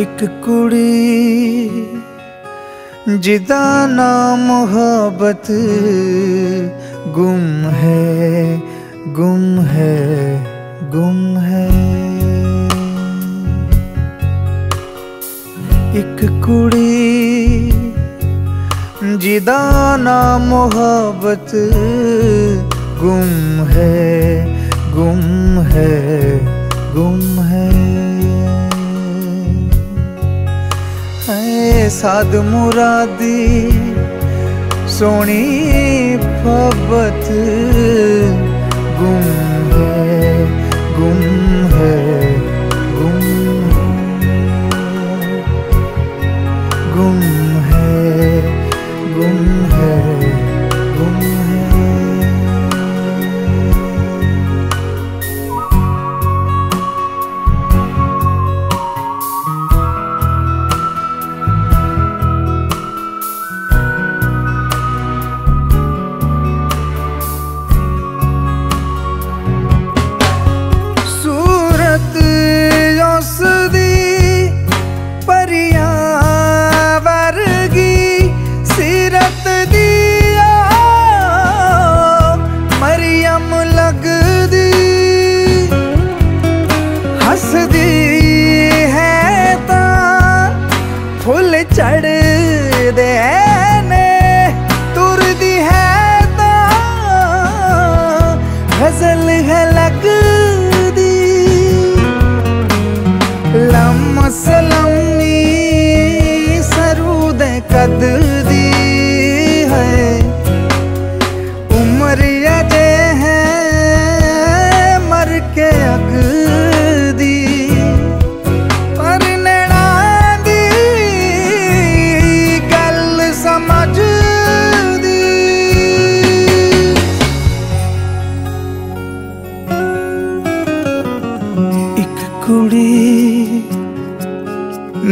एक कुड़ी, जिदा ना मोहब्बत, गुम है गुम है गुम है। एक कुड़ी, जिदा ना मोहब्बत, गुम है गुम है गुम है। साध मुरादी सोनी फबत गुम है गुम है।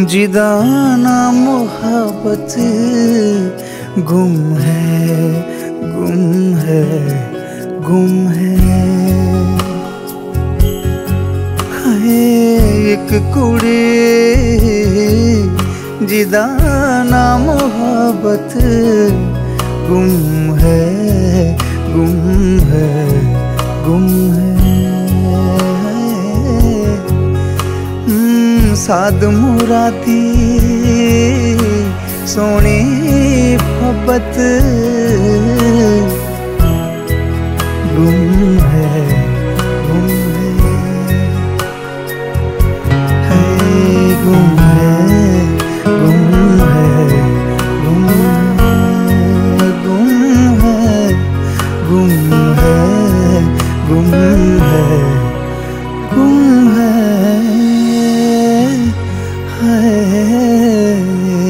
जिदाना मोहब्बत गुम है गुम है गुम है। एक कुड़ी, जिदाना मोहब्बत गुम है गुम है गुम है। साद मुराती, सोने मोहब्बत। गुम है गुम है। गुम है गुम है, गुम गुम है। गुम है गुम है। है।